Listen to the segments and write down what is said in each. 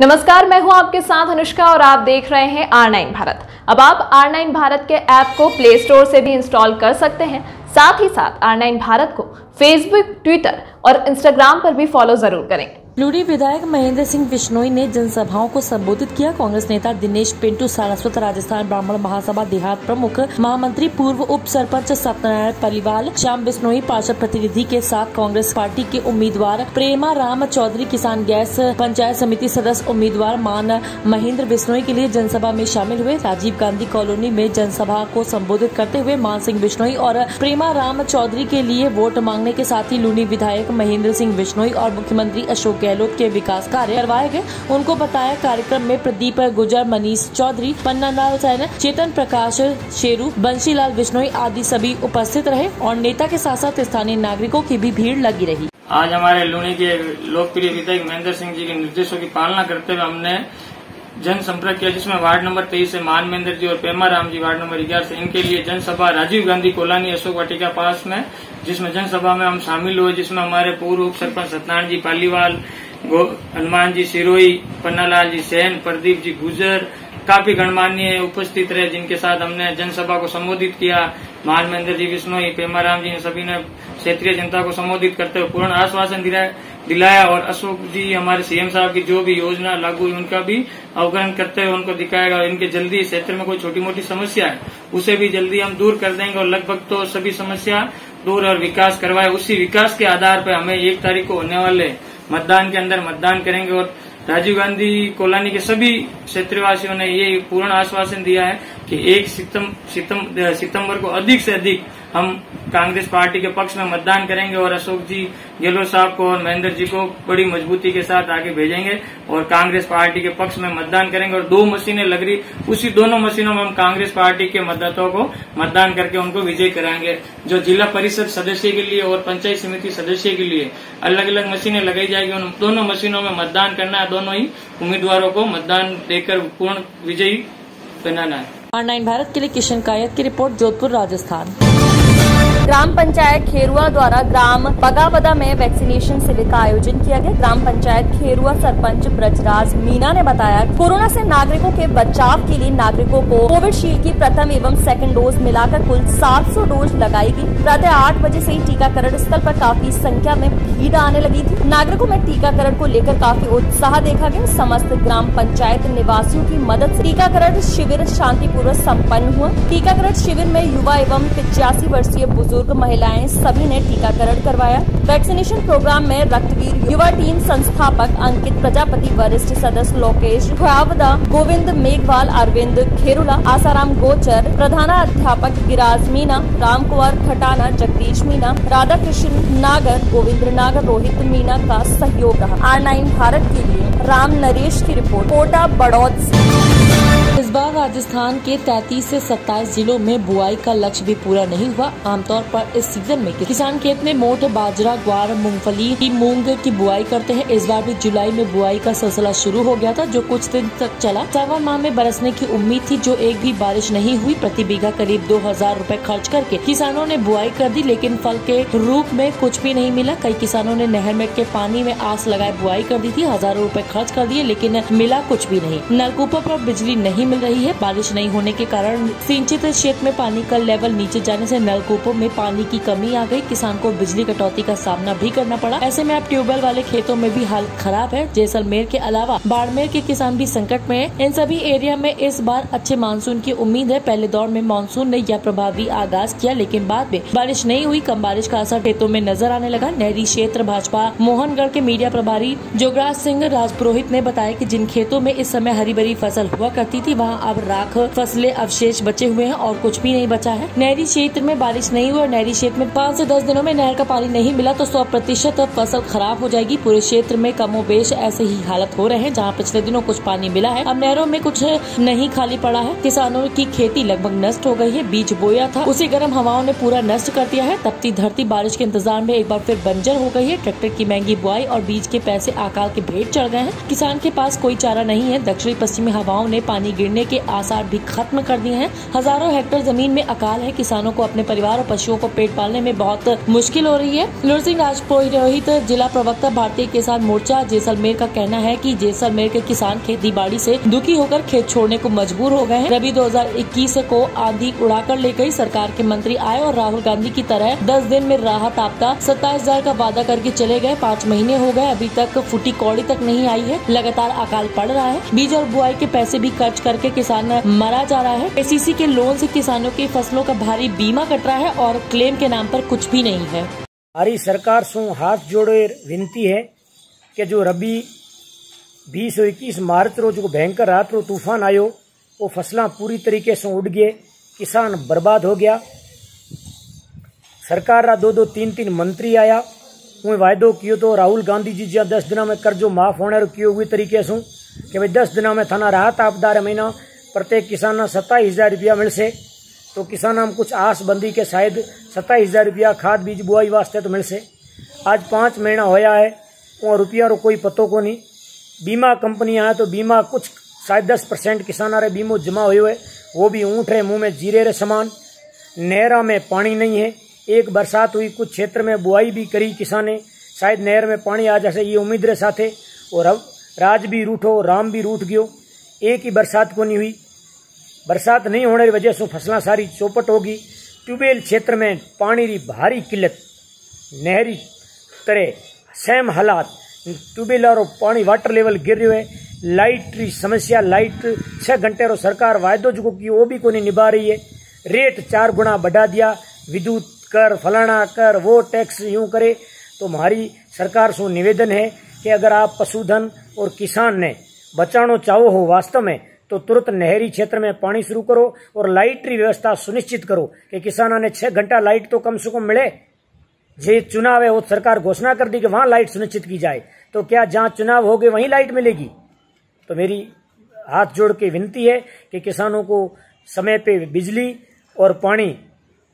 नमस्कार, मैं हूँ आपके साथ अनुष्का और आप देख रहे हैं आर नाइन भारत। अब आप आर नाइन भारत के ऐप को प्ले स्टोर से भी इंस्टॉल कर सकते हैं। साथ ही साथ आर नाइन भारत को फेसबुक ट्विटर और इंस्टाग्राम पर भी फॉलो ज़रूर करें। लूड़ी विधायक महेंद्र सिंह बिश्नोई ने जनसभाओं को संबोधित किया। कांग्रेस नेता दिनेश पिंटू, सारस्वत, राजस्थान ब्राह्मण महासभा देहात प्रमुख, महामंत्री, पूर्व उप सरपंच सत्यनारायण पलिवाल श्याम बिश्नोई, पार्षद प्रतिनिधि के साथ कांग्रेस पार्टी के उम्मीदवार, प्रेमा राम चौधरी, किसान गैस पंचायत समिति सदस्य उम्मीदवार, मान महेंद्र बिश्नोई के लिए जनसभा में शामिल हुए। राजीव गांधी कॉलोनी में जनसभा को संबोधित करते हुए मान सिंह बिश्नोई और प्रेमा राम चौधरी के लिए वोट मांगने के साथ ही लूनी विधायक महेंद्र सिंह बिश्नोई और मुख्यमंत्री अशोक गहलोत के विकास कार्य करवाए गए उनको बताया कार्यक्रम में प्रदीप गुजर, मनीष चौधरी पन्ना लाल सैन, चेतन प्रकाश, शेरू, बंशीलाल बिश्नोई आदि सभी उपस्थित रहे और नेता के साथ साथ स्थानीय नागरिकों की भी भीड़ लगी रही। आज हमारे लूणी के लोकप्रिय विधायक महेंद्र सिंह जी के निर्देशों की पालना करते हुए हमने जन संपर्क किया, जिसमें वार्ड नंबर तेईस से मान महेंद्र जी और पेमा राम जी, वार्ड नंबर ग्यारह से इनके लिए जनसभा, राजीव गांधी कोलानी, अशोक वाटिका पास में, जिसमें जनसभा में हम शामिल हुए, जिसमें हमारे पूर्व उप सरपंच सत्यनारायण जी पालीवाल हनुमान जी सिरोई पन्नालाल जी सेन प्रदीप जी गुजर काफ़ी गणमान्य उपस्थित रहे जिनके साथ हमने जनसभा को संबोधित किया महान महेंद्र जी विष्णोई पेमाराम जी ने सभी ने क्षेत्रीय जनता को संबोधित करते हुए पूर्ण आश्वासन दिलाया और अशोक जी हमारे सीएम साहब की जो भी योजना लागू हुई उनका भी अवकरण करते हुए उनको दिखाएगा इनके जल्दी क्षेत्र में कोई छोटी मोटी समस्या है उसे भी जल्दी हम दूर कर देंगे और लगभग तो सभी समस्या दूर और विकास करवाए उसी विकास के आधार पर हमें एक तारीख को होने वाले मतदान के अंदर मतदान करेंगे और राजीव गांधी कोलानी के सभी क्षेत्रवासियों ने ये पूर्ण आश्वासन दिया है कि एक सितंबर को अधिक से अधिक हम कांग्रेस पार्टी के पक्ष में मतदान करेंगे और अशोक जी गहलोत साहब को और महेंद्र जी को बड़ी मजबूती के साथ आगे भेजेंगे और कांग्रेस पार्टी के पक्ष में मतदान करेंगे और दो मशीनें लग रही, उसी दोनों मशीनों में हम कांग्रेस पार्टी के मतदाताओं को मतदान करके उनको विजय कराएँगे। जो जिला परिषद सदस्य के लिए और पंचायत समिति सदस्य के लिए अलग अलग मशीनें लगाई जाएगी, उन दोनों मशीनों में मतदान करना है, दोनों ही उम्मीदवारों को मतदान देकर पूर्ण विजयी बनाना है। नाइन भारत के लिए किशन कायत की रिपोर्ट, जोधपुर, राजस्थान। ग्राम पंचायत खेरुआ द्वारा ग्राम पगावदा में वैक्सीनेशन शिविर का आयोजन किया गया। ग्राम पंचायत खेरुआ सरपंच ब्रजराज मीना ने बताया, कोरोना से नागरिकों के बचाव के लिए नागरिकों को कोविडशील्ड की प्रथम एवं सेकंड डोज मिलाकर कुल 700 डोज लगाई गई। प्रातः आठ बजे से ही टीकाकरण स्थल पर काफ़ी संख्या में भीड़ आने लगी थी। नागरिकों में टीकाकरण को लेकर काफ़ी उत्साह देखा गया। समस्त ग्राम पंचायत निवासियों की मदद ऐसी टीकाकरण शिविर शांतिपूर्वक सम्पन्न हुआ। टीकाकरण शिविर में युवा एवं पिचासी वर्षीय बुज़ुर्ग बुज़ुर्ग महिलाएँ सभी ने टीकाकरण करवाया। वैक्सीनेशन प्रोग्राम में रक्तवीर युवा टीम संस्थापक अंकित प्रजापति, वरिष्ठ सदस्य लोकेश खुआवदा गोविंद मेघवाल, अरविंद खेरुला, आसाराम गोचर प्रधानाध्यापक गिराज मीना राम कुमार खटाना, जगदीश मीना राधा कृष्ण नागर, गोविंद नागर, रोहित मीना का सहयोग रहा। आर भारत के लिए राम नरेश की रिपोर्ट, कोटा बड़ौद इस बार राजस्थान के 33 से 27 जिलों में बुआई का लक्ष्य भी पूरा नहीं हुआ। आमतौर पर इस सीज़न में किसान खेत में मोट बाजरा, ग्वार, मूंगफली, की मूंग की बुआई करते हैं। इस बार भी जुलाई में बुआई का सिलसिला शुरू हो गया था, जो कुछ दिन तक चला। सावन माह में बरसने की उम्मीद थी, जो एक भी बारिश नहीं हुई। प्रति बीघा करीब दो हज़ार रूपए खर्च करके किसानों ने बुआई कर दी, लेकिन फल के रूप में कुछ भी नहीं मिला। कई किसानों ने नहर में के पानी में आस लगाए बुआई कर दी थी, हज़ारों रूपए खर्च कर दिए, लेकिन मिला कुछ भी नहीं। नलकूपों पर बिजली नहीं मिल। रही है। बारिश नहीं होने के कारण सिंचित क्षेत्र में पानी का लेवल नीचे जाने से नलकूपों में पानी की कमी आ गई। किसान को बिजली कटौती का सामना भी करना पड़ा। ऐसे में अब ट्यूबवेल वाले खेतों में भी हालत खराब है। जैसलमेर के अलावा बाड़मेर के किसान भी संकट में है। इन सभी एरिया में इस बार अच्छे मानसून की उम्मीद है। पहले दौर में मानसून ने यह प्रभावी आगाज़ किया, लेकिन बाद में बारिश नहीं हुई। कम बारिश का असर खेतों में नज़र आने लगा। नहरी क्षेत्र भाजपा, मोहनगढ़ के मीडिया प्रभारी जोगराज सिंह राजपुरोहित ने बताया कि जिन खेतों में इस समय हरी भरी फ़सल हुआ करती थी, वहाँ अब राख, फ़सलें अवशेष बचे हुए हैं और कुछ भी नहीं बचा है। नहरी क्षेत्र में बारिश नहीं हुई और नहरी क्षेत्र में पाँच से दस दिनों में नहर का पानी नहीं मिला तो सौ प्रतिशत फ़सल खराब हो जाएगी। पूरे क्षेत्र में कमोबेश ऐसे ही हालत हो रहे हैं, जहाँ पिछले दिनों कुछ पानी मिला है। अब नहरों में कुछ नहीं खाली पड़ा है। किसानों की खेती लगभग नष्ट हो गई है। बीज बोया था। उसी गर्म हवाओं ने पूरा नष्ट कर दिया है। तपती धरती बारिश के इंतज़ार में एक बार फिर बंजर हो गई है। ट्रैक्टर की महँगी बुआई और बीज के पैसे आकाल के भेंट चढ़ गए हैं। किसान के पास कोई चारा नहीं है। दक्षिणी पश्चिमी हवाओं ने पानी गिरने होने के आसार भी खत्म कर दिए हैं। हज़ारों हेक्टेयर ज़मीन में अकाल है। किसानों को अपने परिवार और पशुओं को पेट पालने में बहुत मुश्किल हो रही है। लुर सिंह राजपुरोहित जिला प्रवक्ता भारतीय किसान मोर्चा जैसलमेर का कहना है की जैसलमेर के किसान खेती बाड़ी से दुखी होकर खेत छोड़ने को मजबूर हो गए हैं। रबी 2021 को आंधी उड़ाकर ले गई। सरकार के मंत्री आए और राहुल गांधी की तरह 10 दिन में राहत आपदा सत्ताईस हज़ार का वादा करके चले गए। पाँच महीने हो गए। अभी तक फुटी कौड़ी तक नहीं आई है। लगातार अकाल पड़ रहा है। बीज और बुआई के पैसे भी खर्च करके किसान मरा जा रहा है। एसीसी के लोन से किसानों की फ़सलों का भारी बीमा कट रहा है और क्लेम के नाम पर कुछ भी नहीं है। हमारी सरकार सो हाथ जोड़े विनती है कि जो रबी बीस सौ इक्कीस मार्च रो जो भयंकर रात रो तूफ़ान आयो, वो फसला पूरी तरीके से उड़ गए, किसान बर्बाद हो गया। सरकार रा दो दो तीन तीन मंत्री आया उन वायदो कियो तो राहुल गांधी जी जहाँ दस दिनों में कर्जो माफ़ होने कियो हुई तरीके से। कि भाई दस दिनों में थाना राहत आपदार महीना, प्रत्येक किसान सत्ताईस हज़ार रुपया मिल से तो किसान हम कुछ आस बंदी के शायद सत्ताईस हज़ार रुपया खाद, बीज, बुआई वास्ते तो मिल से आज पाँच महीना होया है और रुपया रो कोई पतो को नहीं बीमा कंपनियाँ हैं तो बीमा कुछ, शायद दस परसेंट किसान रे बीमो जमा हुए हुए वो भी ऊँट रहे मुँह में जीरे रे समान। नहरा में पानी नहीं है, एक बरसात हुई, कुछ क्षेत्र में बुआई भी करी किसाने, शायद नहर में पानी आ जैसे, ये उम्मीद रे साथे। और अब राज भी रूठो, राम भी रूठ गयो। एक ही बरसात को नहीं हुई। बरसात नहीं होने की वजह से फ़सलें सारी चौपट होगी ट्यूबवेल क्षेत्र में पानी की भारी किल्लत, नहरी तरह सेम हालात। ट्यूबवेल और पानी वाटर लेवल गिर रहे है। लाइट की समस्या, लाइट छः घंटे रो सरकार वायदो जो की वो भी को नहीं निभा रही है। रेट चार गुना बढ़ा दिया। विद्युत कर फलाना कर, वो टैक्स यूँ करे। तो हमारी सरकार से निवेदन है कि अगर आप पशुधन और किसान ने बचानो चाहो हो वास्तव में तो तुरंत नहरी क्षेत्र में पानी शुरू करो और लाइट की व्यवस्था सुनिश्चित करो कि किसानों ने छह घंटा लाइट तो कम से कम मिले। जे चुनाव है, वो सरकार घोषणा कर दी कि वहाँ लाइट सुनिश्चित की जाए। तो क्या जहाँ चुनाव हो गए वहीं लाइट मिलेगी? तो मेरी हाथ जोड़ के विनती है कि किसानों को समय पे बिजली और पानी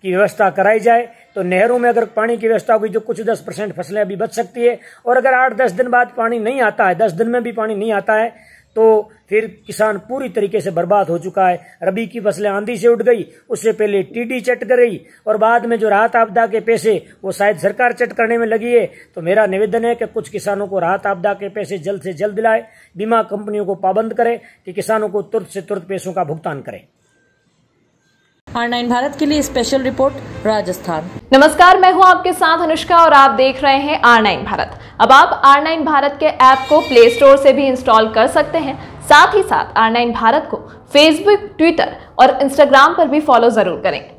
की व्यवस्था कराई जाए तो नहरों में अगर पानी की व्यवस्था होगी, जो कुछ दस परसेंट फ़सलें अभी बच सकती है, और अगर आठ दस दिन बाद पानी नहीं आता है, दस दिन में भी पानी नहीं आता है तो फिर किसान पूरी तरीके से बर्बाद हो चुका है। रबी की फ़सलें आंधी से उठ गई, उससे पहले टीडी चट कर गई, और बाद में जो राहत आपदा के पैसे, वो शायद सरकार चट करने में लगी है। तो मेरा निवेदन है कि कुछ किसानों को राहत आपदा के पैसे जल्द से जल्द दिलाए, बीमा कंपनियों को पाबंद करे, कि किसानों को तुरंत से तुरंत पैसों का भुगतान करें। आर नाइन भारत के लिए स्पेशल रिपोर्ट राजस्थान। नमस्कार, मैं हूँ आपके साथ अनुष्का और आप देख रहे हैं आर नाइन भारत। अब आप आर नाइन भारत के ऐप को प्ले स्टोर से भी इंस्टॉल कर सकते हैं। साथ ही साथ आर नाइन भारत को फेसबुक ट्विटर और इंस्टाग्राम पर भी फॉलो ज़रूर करें।